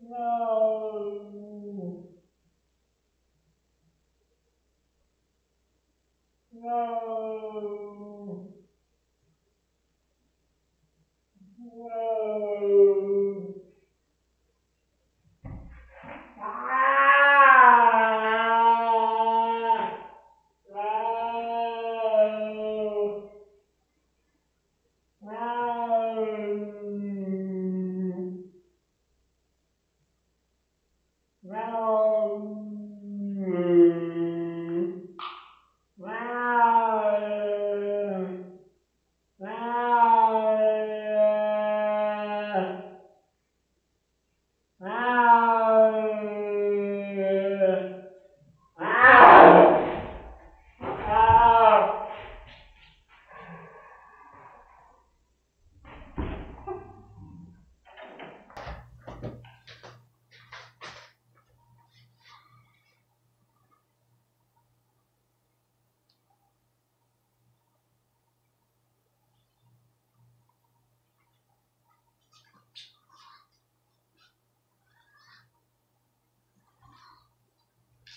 No. No. No.